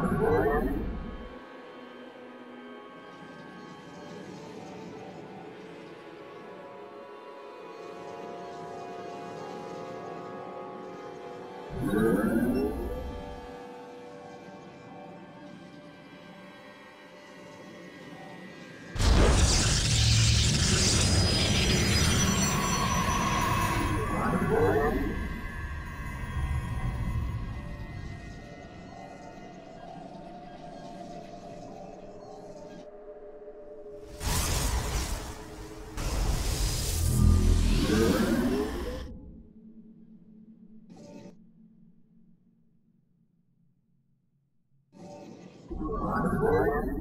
Música You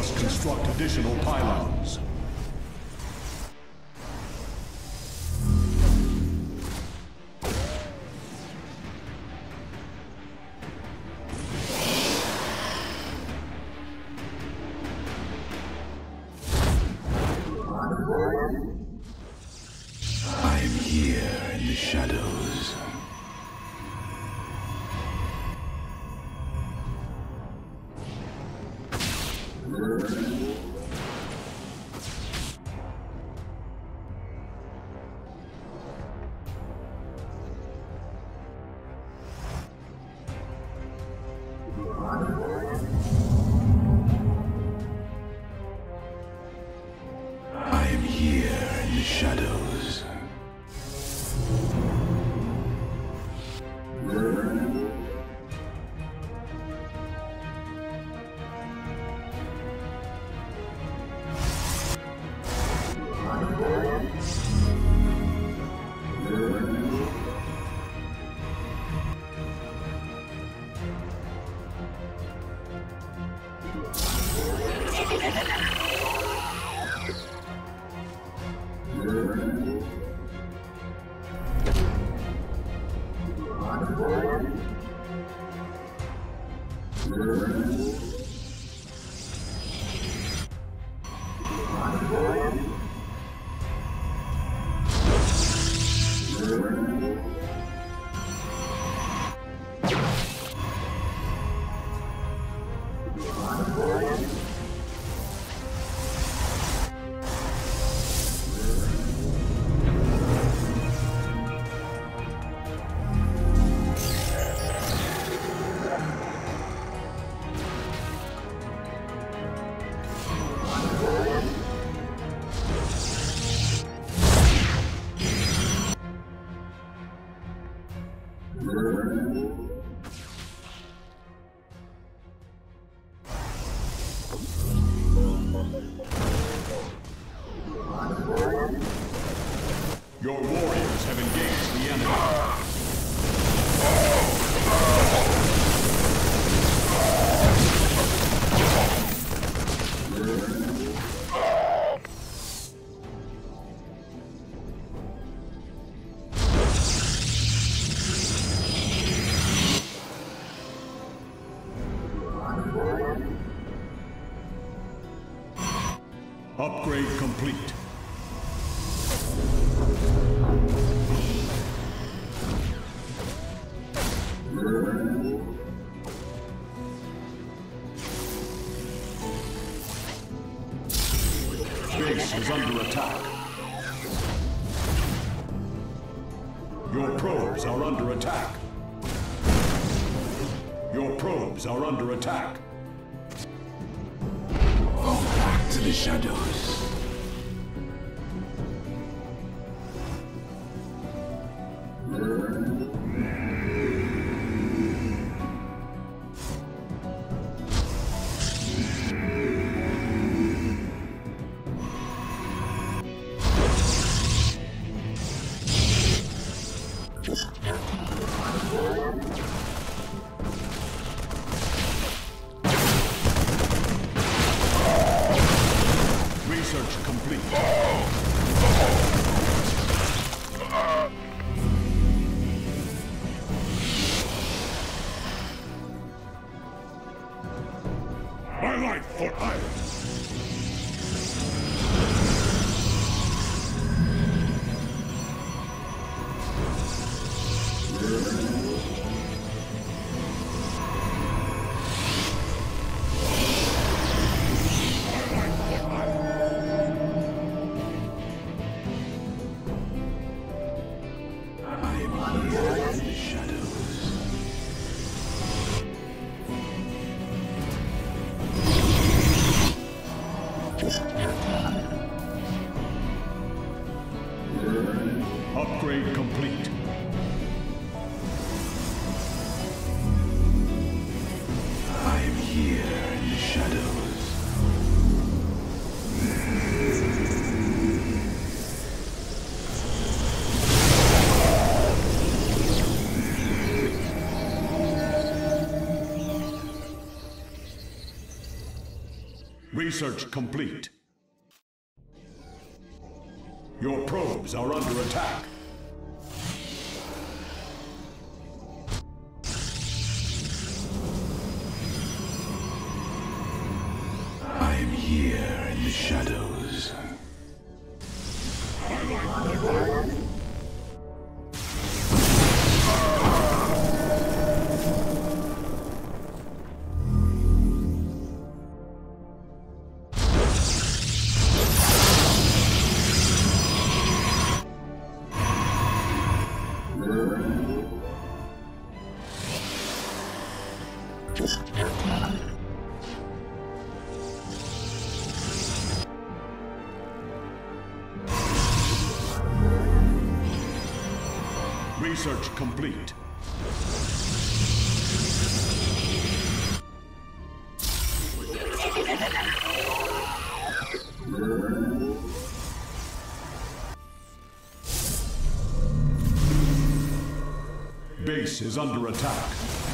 must construct additional pylons. I am here in the shadows. Thank you. Have engaged the enemy. Shadows. I Research complete. Your probes are under attack. I am here in the shadows. Research complete. Base is under attack.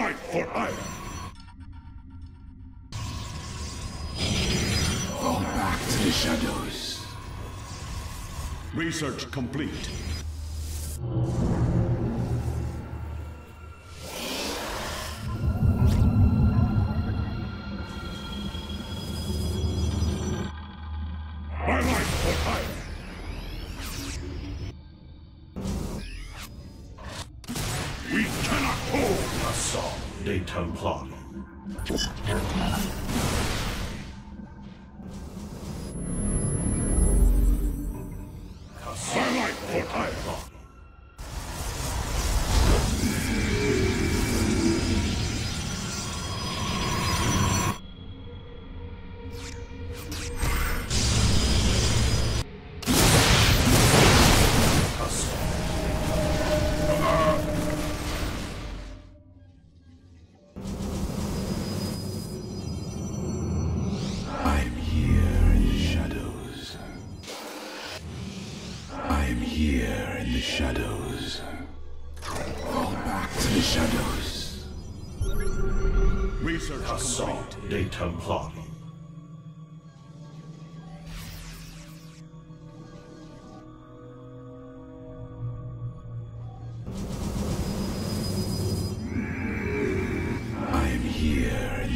Hire. Fall back to the shadows. Research complete. We cannot hold. Assault. Des Templars.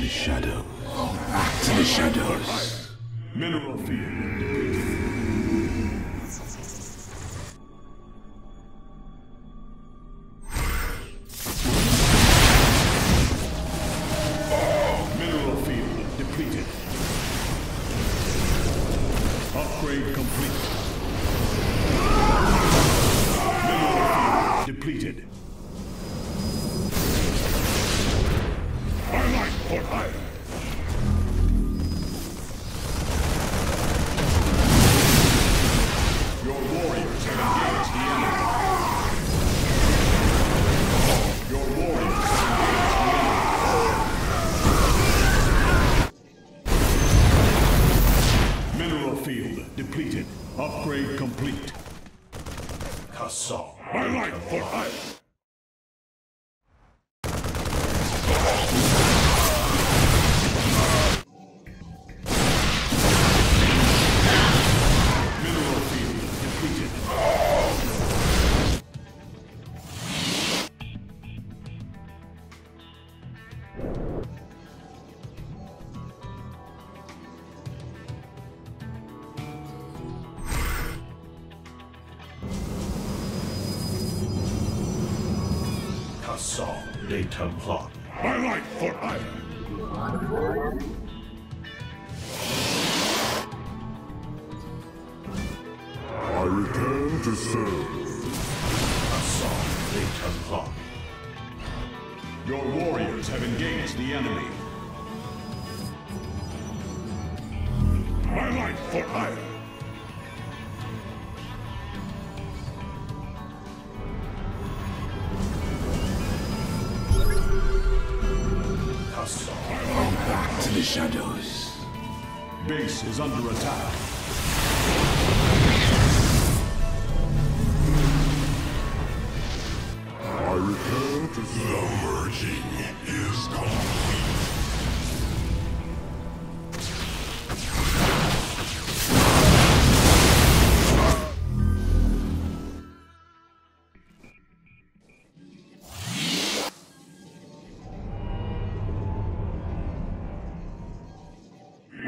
The shadows. Back to the shadows. Mineral field My life for Aiur. Assault des Templars. My life for Aiur. I return to serve. Assault des Templars. Your warriors have engaged the enemy. My life for Aiur. Shadows. Base is under attack.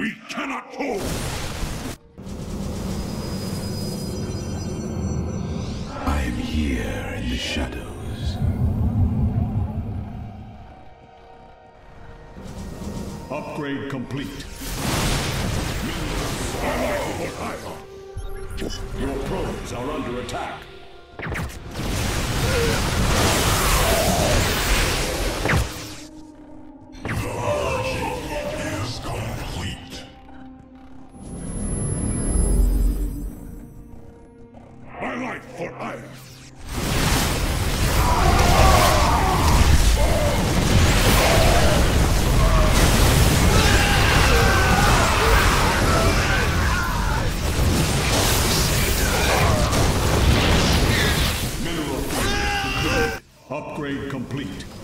We cannot hold. I'm here in the shadows. Upgrade complete. Your probes are under attack. Upgrade complete.